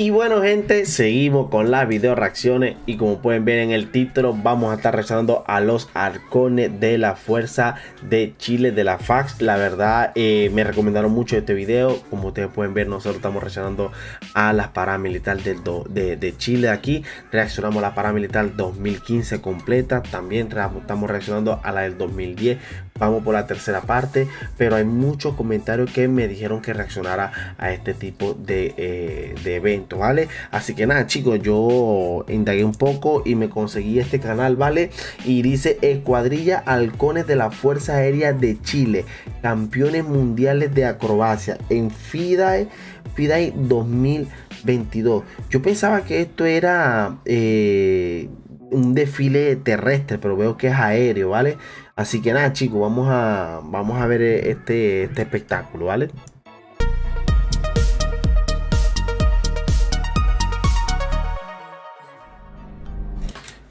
Y bueno gente, seguimos con las video reacciones y como pueden ver en el título vamos a estar reaccionando a los arcones de la fuerza de Chile de la FAX. La verdad eh, me recomendaron mucho este video, como ustedes pueden ver nosotros estamos reaccionando a las paramilitares del de, de, Chile aquí. Reaccionamos a la paramilitar 2015 completa, también estamos reaccionando a la del 2010. Vamos por la tercera parte, pero hay muchos comentarios que me dijeron que reaccionara a este tipo de, eh, eventos ¿vale? Así que nada, chicos, yo indagué un poco y me conseguí este canal, ¿vale? Y dice Escuadrilla Halcones de la Fuerza Aérea de Chile, campeones mundiales de acrobacia en FIDAE, FIDAE 2022. Yo pensaba que esto era eh, un desfile terrestre, pero veo que es aéreo, ¿vale? Así que nada, chicos, vamos a, vamos a ver este, este espectáculo, ¿vale?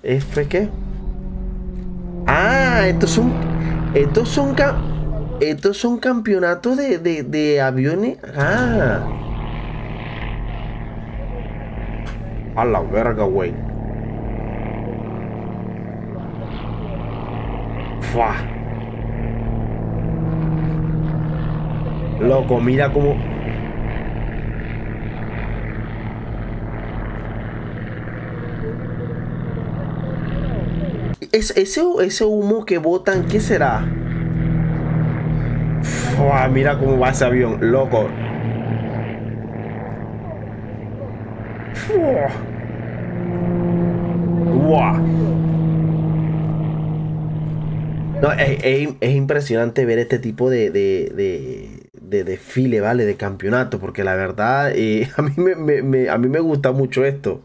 ¿F qué? Ah, estos son. Estos son. Estos son campeonatos de, de, de aviones. Ah. A la verga, güey. Fua. Loco, mira cómo. ese, ese humo que botan, ¿qué será? mira cómo va ese avión, loco. No, es, impresionante ver este tipo de, de, desfile, ¿vale? De campeonato, porque la verdad, eh, a, mí me, a mí me gusta mucho esto.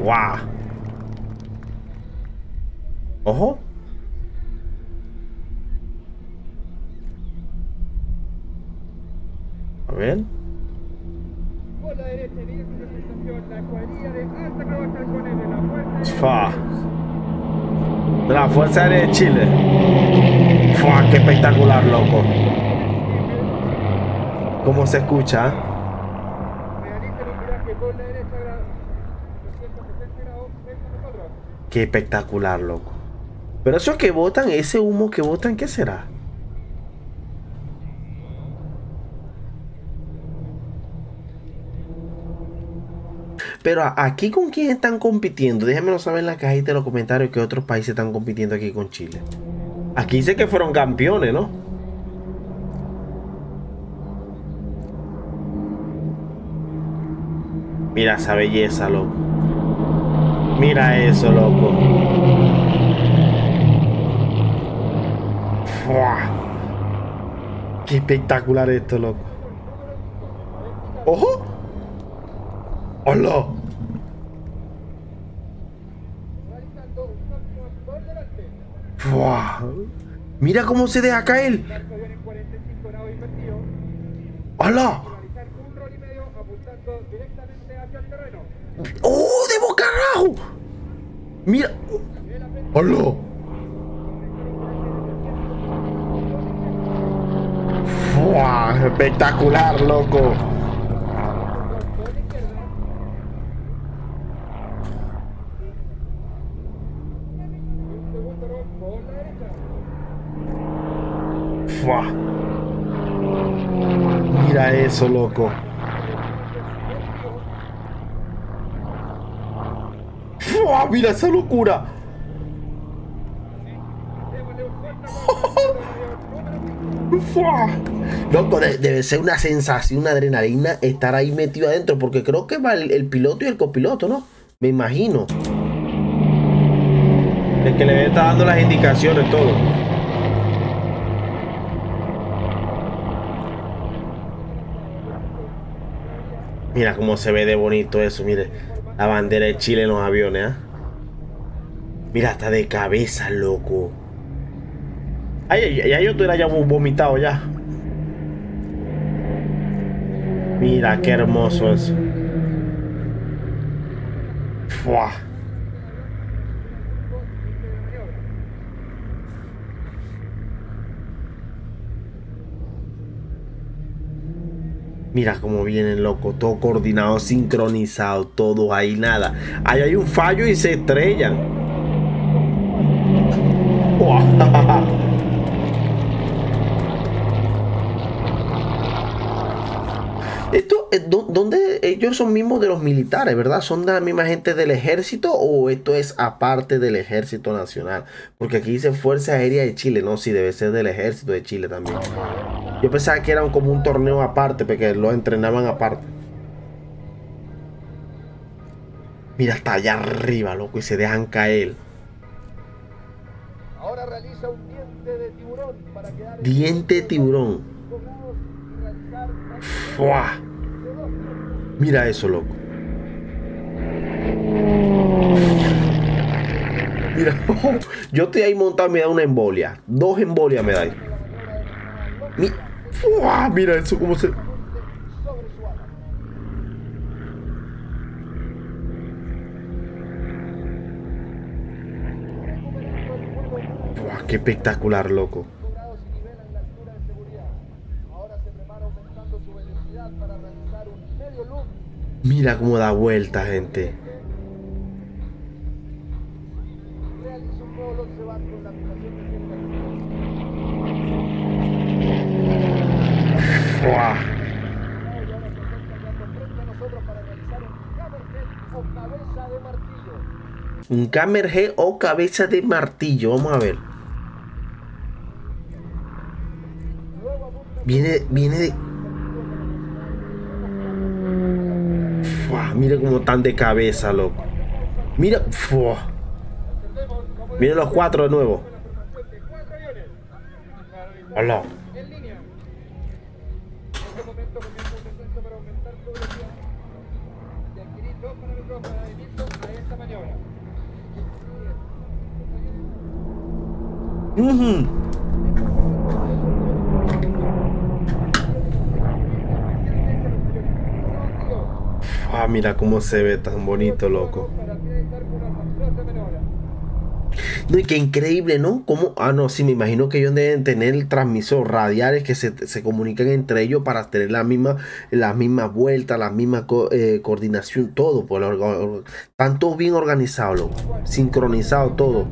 ¡Guau! ¡Ojo! A ver. Por De la Fuerza Aérea de Chile. ¡Fua! ¡Qué espectacular, loco! ¿Cómo se escucha? Qué espectacular, loco. Pero eso que botan, ese humo que botan, ¿qué será? Pero aquí con quién están compitiendo, déjenmelo saber en la cajita de los comentarios que otros países están compitiendo aquí con Chile. Aquí dice que fueron campeones, ¿no? Mira esa belleza, loco. Mira eso, loco. Qué espectacular esto, loco. ¡Ojo! ¡Hola! Mira cómo se deja caer. ¡Hola! ¡Oh, de boca abajo! Mira. ¡Hola! ¡Wow! Espectacular, loco. Mira eso, loco. ¡Mira esa locura! Loco, debe ser una sensación, una adrenalina estar ahí metido adentro, porque creo que va el, piloto y el copiloto, ¿no? Me imagino. El que le está dando las indicaciones, todo. Mira cómo se ve de bonito eso, mire. La bandera de Chile en los aviones, ¿ah? Mira, está de cabeza, loco. Ay, ya yo estuviera ya vomitado ya. Mira, qué hermoso eso. Fua. Mira cómo vienen, loco. Todo coordinado, sincronizado, todo ahí, nada. Ahí hay un fallo y se estrellan. Esto, eh, ¿dónde ellos son mismos de los militares, verdad? ¿Son de la misma gente del ejército o esto es aparte del ejército nacional? Porque aquí dice Fuerza Aérea de Chile, no, sí, debe ser del ejército de Chile también. Yo pensaba que era como un torneo aparte, porque lo entrenaban aparte. Mira, hasta allá arriba, loco, y se dejan caer. Ahora realiza un diente de tiburón para quedar Diente de tiburón. Mira eso, loco. Mira, yo estoy ahí montado me da una embolia. Dos embolias me da. Mira eso como se... qué espectacular, loco. Mira cómo da vuelta, gente. Un G o cabeza de martillo. Vamos a ver. Viene, viene de... mira cómo están de cabeza, loco. Mira. Mira los cuatro de nuevo. Hola. Ah, mira cómo se ve tan bonito, loco. No, y qué increíble, ¿no? ¿Cómo? Ah, no, sí, me imagino que ellos deben tener transmisores radiales que se, se comunican entre ellos para tener la misma, las mismas vueltas, la misma eh, coordinación, todo. Por están todos bien organizados, loco. Sincronizado todo.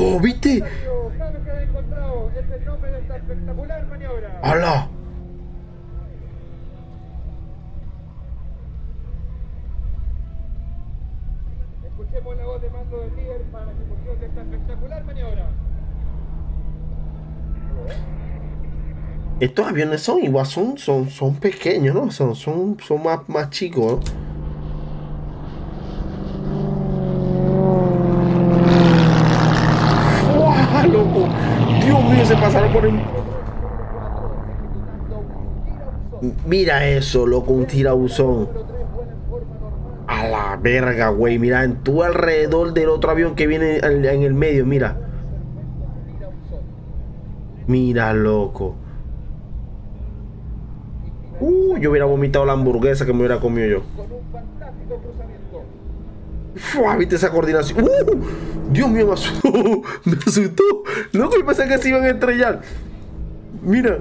Oh, ¿Viste? Espectacular maniobra. ¡Hala! Escuchemos la voz de mando del líder para la ejecución de esta espectacular maniobra. Estos aviones son igual, son, son, son pequeños, ¿no? Son, son, son más, más chicos. ¡Wow, loco! Dios mío, se pasaron por el... Mira eso, loco, un tirabuzón. A la verga, güey. Mira, en tu alrededor del otro avión que viene en el medio, mira. Mira, loco. Uh, yo hubiera vomitado la hamburguesa que me hubiera comido yo. Fua, ¿Viste esa coordinación? Uh, Dios mío, me asustó. Me asustó. Loco, yo pensé que se iban a estrellar. Mira.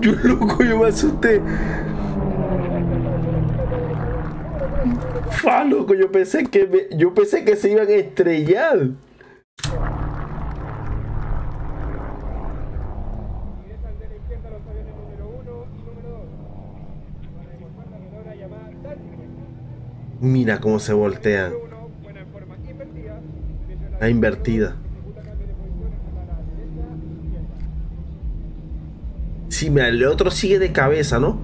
Yo loco, yo me asusté. Fa, loco, yo pensé que yo pensé que se iban a estrellar. Mira cómo se voltean. La invertida. Sí, mira, el otro sigue de cabeza, ¿no?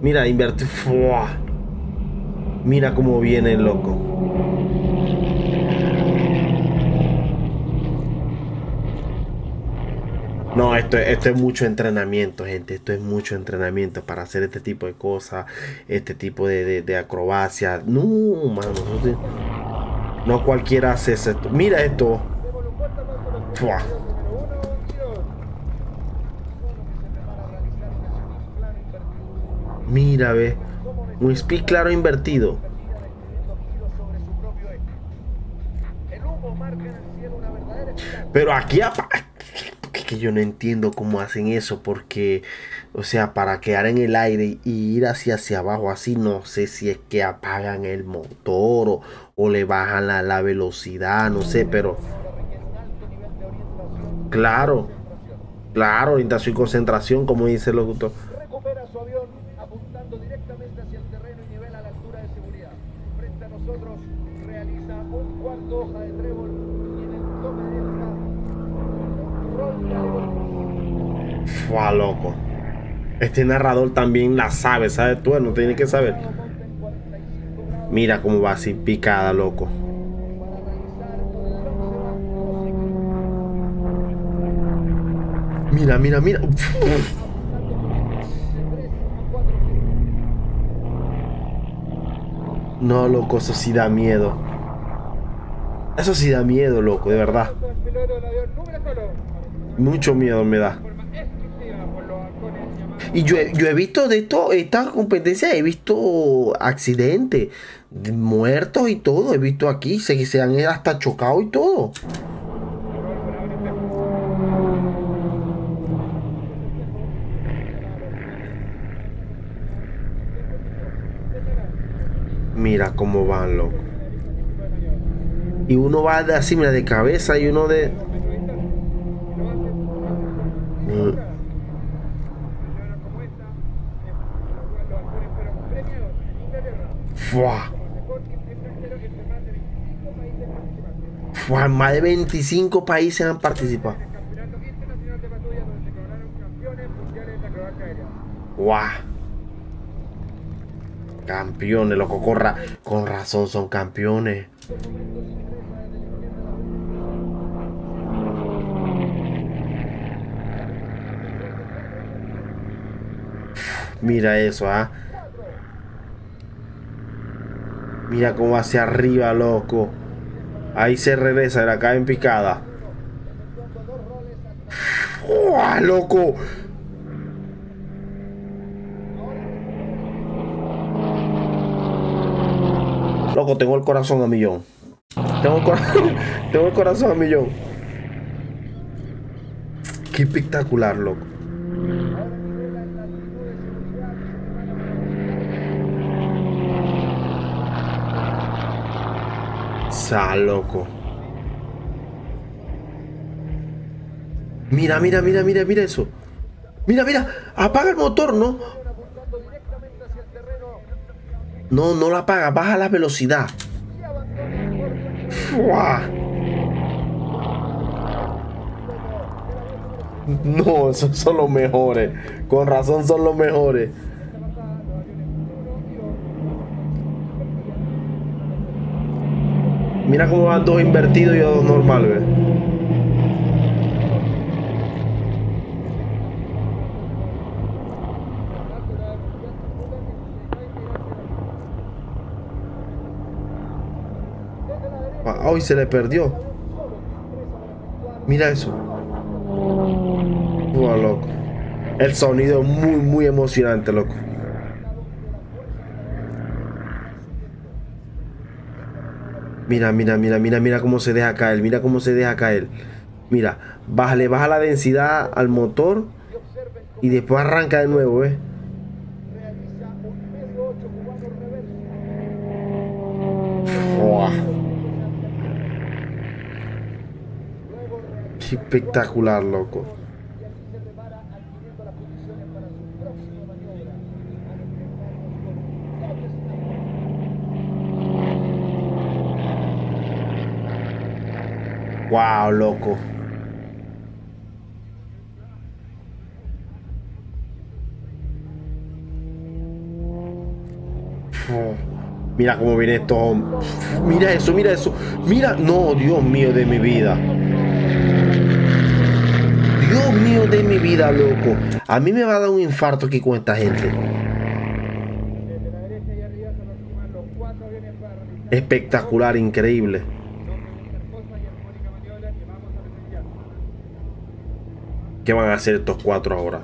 Mira, invertir. Mira cómo viene el loco. No, esto, esto es mucho entrenamiento, gente. Esto es mucho entrenamiento para hacer este tipo de cosas, este tipo de, de, acrobacia. No, mano. No, cualquiera hace esto. Mira esto. Mira, ve. Un speed claro invertido. Pero aquí que yo no entiendo cómo hacen eso porque o sea para quedar en el aire y ir hacia hacia abajo así no sé si es que apagan el motor o, le bajan la, la, velocidad no sé pero claro claro orientación y concentración como dice el locutor. Recupera su avión apuntando directamente hacia el terreno y nivela la altura de seguridad. Frente a nosotros realiza un cuarto hoja de trébol y en el de Fua, loco. Este narrador también la sabe, ¿sabes tú? No tiene que saber. Mira cómo va así picada, loco. Mira, mira, mira. No, loco, eso sí da miedo. Eso sí da miedo, loco, de verdad. Mucho miedo me da. Y yo, he visto de esto, esta competencia, he visto accidentes, muertos y todo. He visto aquí, se, se han hasta chocado y todo. Mira cómo van, loco. Y uno va así, mira, de cabeza y uno de... Fua. Fua, más de 25 países han participado. Guau. Campeones, loco, corra. Con razón son campeones. Mira eso, ¿ah? Mira cómo hacia arriba, loco. Ahí se regresa, la cae en picada. ¡Uah, loco! Loco, tengo el corazón a millón. Tengo tengo el corazón a millón. Qué espectacular, loco. Loco. Mira, mira, mira, mira, mira eso. Mira, mira, apaga el motor, ¿no? No, no lo apaga, baja la velocidad. No, esos son los mejores. Con razón son los mejores. Mira cómo van dos invertidos y dos normales, ¿ves? Hoy se le perdió. Mira eso. loco. El sonido muy, muy emocionante, loco. Mira, mira, mira, mira, mira cómo se deja caer. Mira cómo se deja caer. Mira, baja, le baja la densidad al motor y después arranca de nuevo, ¿eh? Qué espectacular, loco. Wow, loco. Mira cómo viene esto. Mira eso, mira eso. Mira, no, Dios mío de mi vida. Dios mío de mi vida, loco. A mí me va a dar un infarto aquí con esta gente. Espectacular, increíble. ¿Qué van a hacer estos cuatro ahora?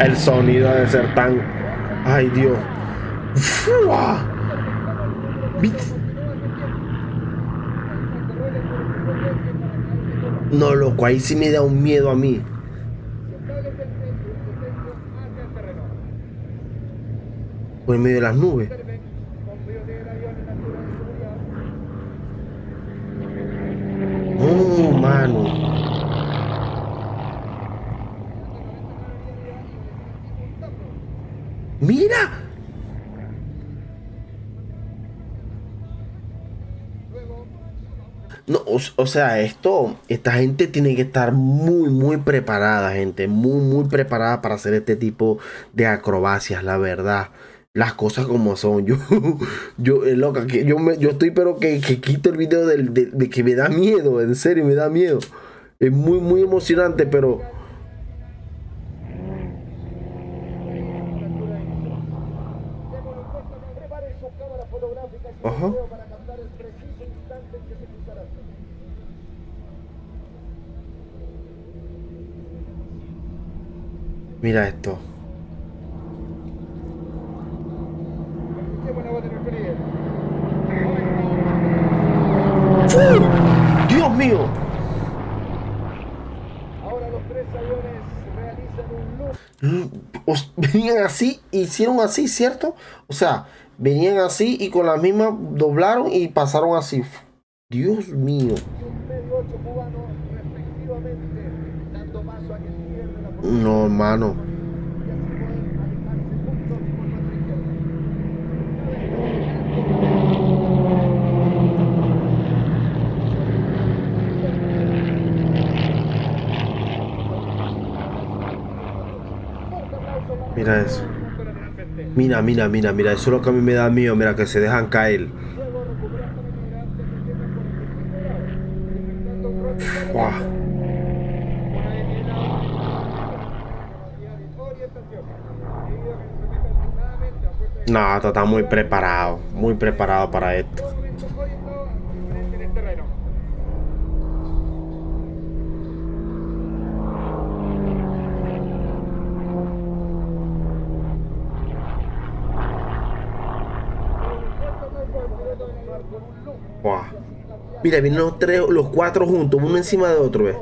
El sonido debe ser tan... Ay, Dios. No, loco, ahí sí me da un miedo a mí. Por medio de las nubes. Oh, mano. Mira. No, o, sea, esto, esta gente tiene que estar muy, muy preparada, gente, muy, muy preparada para hacer este tipo de acrobacias, la verdad. Las cosas como son. Yo, yo, es loca, que yo, me, yo estoy, pero que, que quito el video de, que me da miedo, en serio, me da miedo. Es muy, muy emocionante, pero. Ajá. Mira esto. Dios mío. Ahora los tres aviones realizan un loop. Venían así, hicieron así, ¿cierto? O sea, venían así y con la misma doblaron y pasaron así. Dios mío. No, hermano. Mira eso. Mira, mira, mira, mira. Eso es lo que a mí me da miedo. Mira, que se dejan caer. No, está muy preparado, muy preparado para esto. Mira, vienen los tres, los cuatro juntos, uno encima de otro, ¿ves?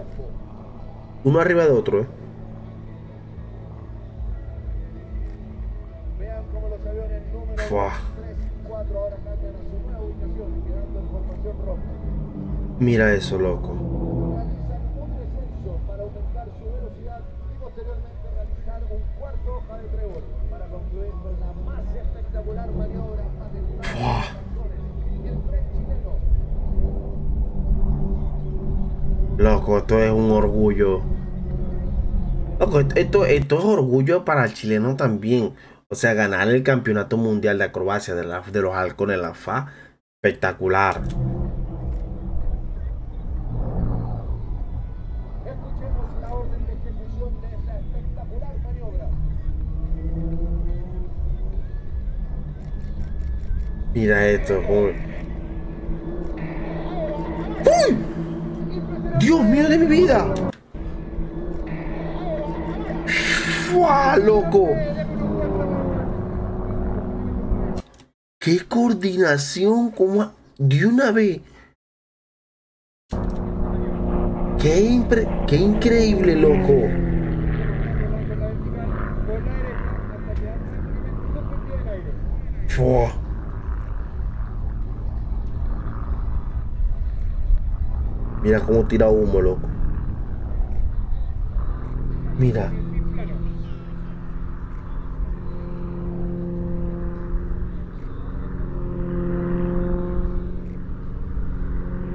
Uno arriba de otro, ¿eh? Mira eso, loco. Loco, esto es un orgullo. Loco, esto, esto es orgullo para el chileno también. O sea, ganar el campeonato mundial de acrobacia de, la, de los halcones la FA, espectacular. Mira esto, joder. ¡Uy! ¡Dios mío de mi vida! ¡Fua, loco! ¡Qué coordinación! como de una vez! ¡Qué, ¡Qué increíble, loco! ¡Fua! Mira cómo tira humo, loco. Mira.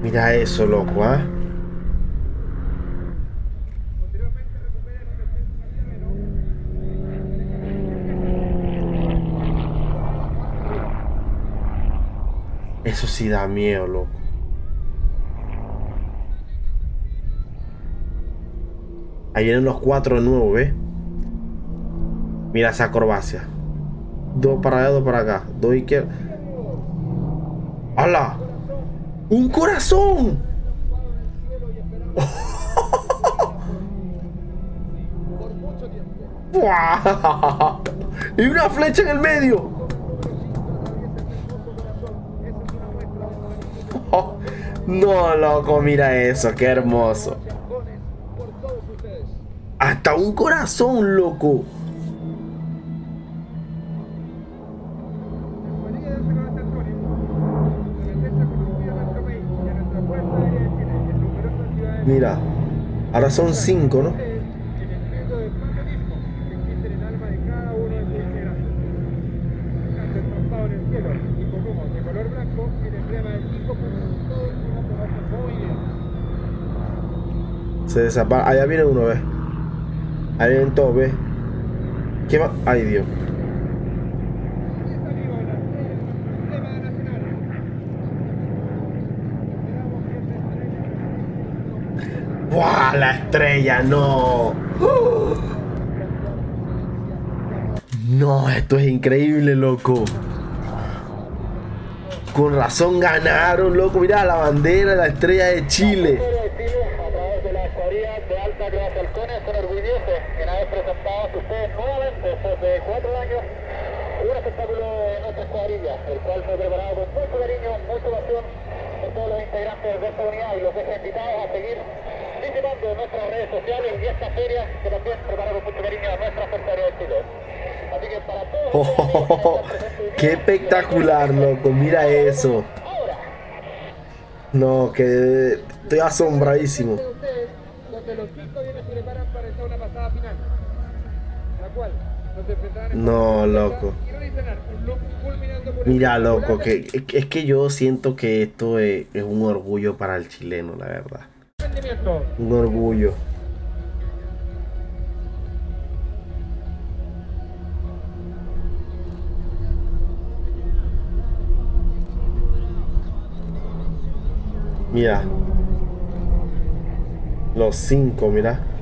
Mira eso, loco, ¿ah? Eso sí da miedo, loco. Ahí vienen los cuatro de nuevo, ¿ves? Mira esa acrobacia. Dos para allá, dos para acá. Dos izquierdas. ¡Hala! ¡Un corazón! Y una flecha en el medio. No, loco, mira eso, qué hermoso. Hasta un corazón, loco. Mira, ahora son cinco, ¿no? Se desaparece. Allá viene uno, ve. Todos, ve. ¿Qué va? Ay, Dios. ¡Buah! La estrella, no. No, esto es increíble, loco. Con razón ganaron, loco. Mira la bandera, la estrella de Chile. El cual fue preparado con mucho cariño, mucha pasión por todos los integrantes de esta unidad y los dejo invitados a seguir visitando nuestras redes sociales y esta feria que también prepara con mucho cariño a nuestra Fuerza de Chile. Así que para todos... Oh, ¡Qué espectacular, loco! Mira eso. No, que estoy asombradísimo. Donde los cinco se preparan para una pasada final, la cual no, loco. Mira, loco, que es que yo siento que esto es, un orgullo para el chileno, la verdad. Un orgullo. Mira. Los cinco, mira.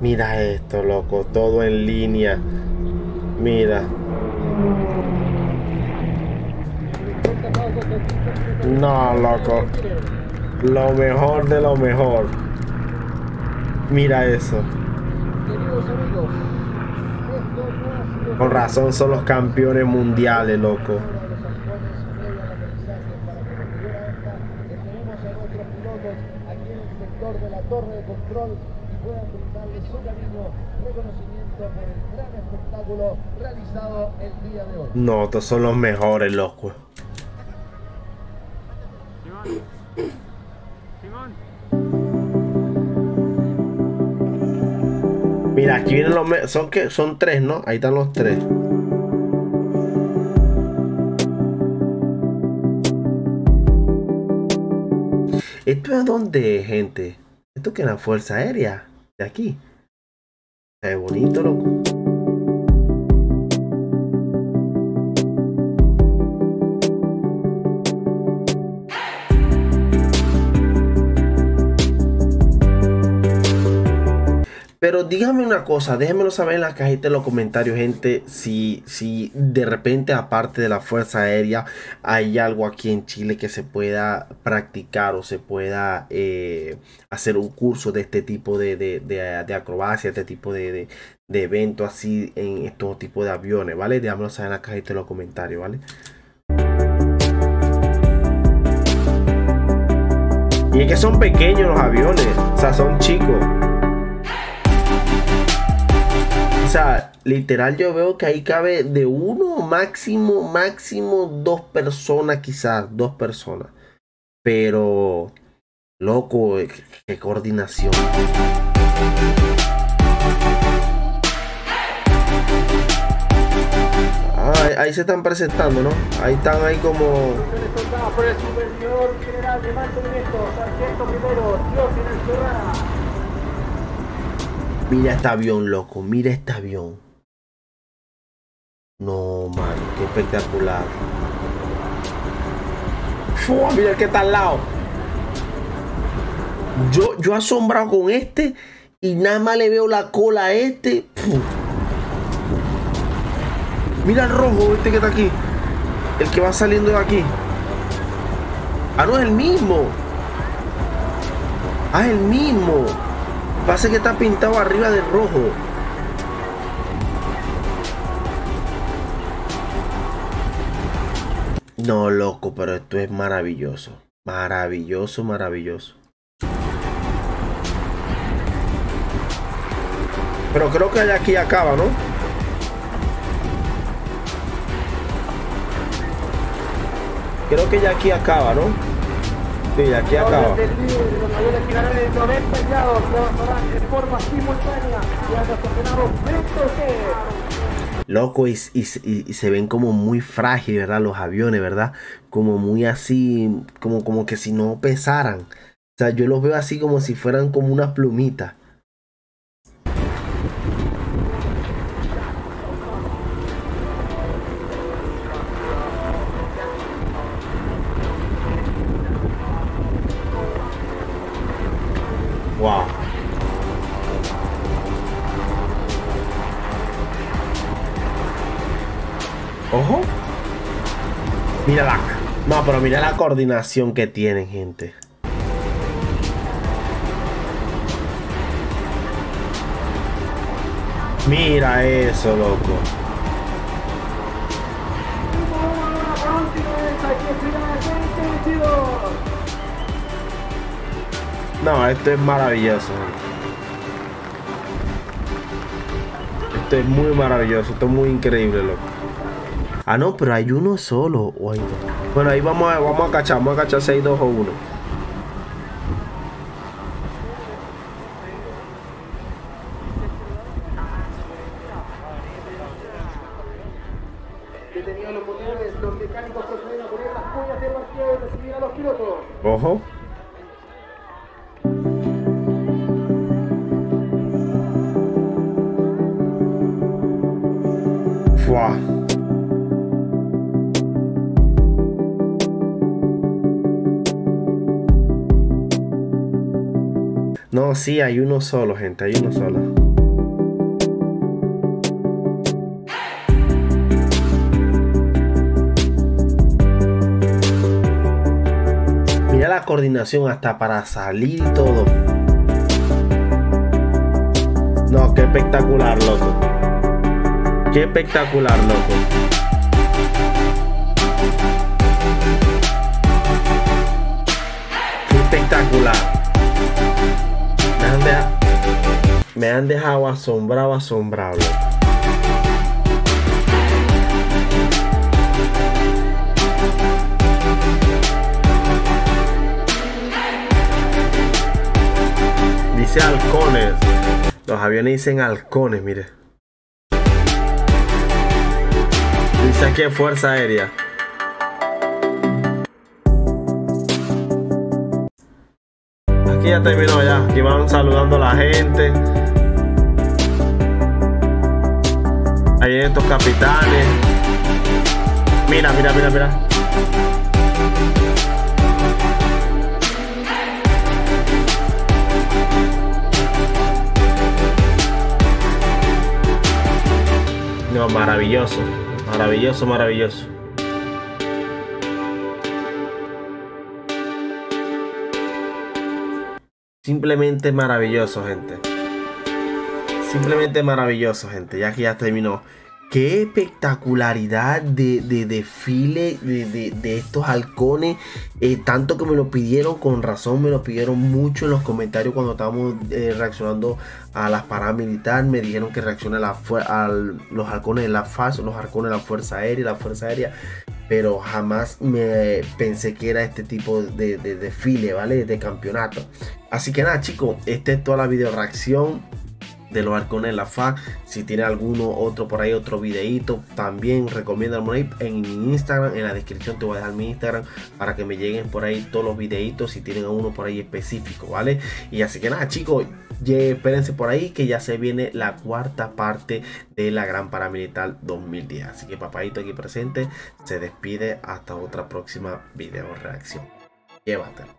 Mira esto, loco, todo en línea. Mira. No, loco. Lo mejor de lo mejor. Mira eso. Con razón son los campeones mundiales, loco. de la torre de control puedan brindarle su cariño, reconocimiento por el gran espectáculo realizado el día de hoy. No, estos son los mejores, loco. Simón. Mira, aquí vienen los... Son, que, son tres, ¿no? Ahí están los tres. ¿Esto es donde, gente? ¿Esto que es la Fuerza Aérea? De aquí. Es bonito, loco. Pero dígame una cosa, déjenmelo saber en la cajita de los comentarios, gente, si, si de repente, aparte de la Fuerza Aérea, hay algo aquí en Chile que se pueda practicar o se pueda eh, hacer un curso de este tipo de, de, acrobacia, este tipo de, de, evento así en estos tipos de aviones, ¿vale? Déjenmelo saber en la cajita de los comentarios, ¿vale? Y es que son pequeños los aviones, o sea, son chicos. O sea, literal yo veo que ahí cabe de uno, máximo, máximo dos personas quizás, dos personas. Pero, loco, qué coordinación. Ah, ahí se están presentando, ¿no? Ahí están ahí como... Mira este avión, loco. Mira este avión. No, man. Qué espectacular. Fua, mira el que está al lado. Yo, yo asombrado con este y nada más le veo la cola a este. Mira el rojo, este que está aquí. El que va saliendo de aquí. Ah, no es el mismo. Ah, el mismo. Pasa que está pintado arriba de rojo. No, loco, pero esto es maravilloso. Maravilloso, maravilloso. Pero creo que aquí acaba, ¿no? Creo que ya aquí acaba, ¿no? Sí, aquí acaba. Loco, y, y, y, se ven como muy frágiles, ¿verdad? Los aviones, ¿verdad? Como muy así, como, como que si no pesaran. O sea, yo los veo así como si fueran como unas plumitas. Ojo. Mira la. No, pero mira la coordinación que tienen, gente. Mira eso, loco. No, esto es maravilloso. Esto es muy maravilloso, esto es muy increíble, loco. Ah, no, pero hay uno solo. Bueno, ahí vamos a, vamos a cachar, vamos a cachar 6, 2 o 1. los No, sí, hay uno solo, gente, hay uno solo. Mira la coordinación hasta para salir todo. No, qué espectacular, loco. Qué espectacular, loco. Me han, dejado, asombrado, asombrado. Dice halcones. Los aviones dicen halcones, mire. Dice Fuerza Aérea. Aquí ya terminó ya. Aquí van saludando a la gente. Estos capitanes. Mira, mira, mira, mira. No, maravilloso. Maravilloso, maravilloso. Simplemente maravilloso, gente. Simplemente maravilloso, gente. Ya que ya terminó. Qué espectacularidad de, desfile de, estos halcones. Eh, tanto que me lo pidieron, con razón me lo pidieron mucho en los comentarios cuando estábamos eh, reaccionando a las paramilitares. Me dijeron que reaccione a, los halcones de la FAS, los halcones de la Fuerza Aérea, la Fuerza Aérea. Pero jamás me pensé que era este tipo de, desfile, ¿vale? De campeonato. Así que nada, chicos, esta es toda la video reacción de los halcones la FA. Si tiene alguno otro por ahí, otro videito, también recomienda en mi Instagram. En la descripción te voy a dejar mi Instagram para que me lleguen por ahí todos los videitos si tienen uno por ahí específico, ¿vale? Y así que nada, chicos, espérense por ahí que ya se viene la cuarta parte de la Gran Paramilitar 2010. Así que papadito aquí presente se despide hasta otra próxima video reacción. Llévatelo.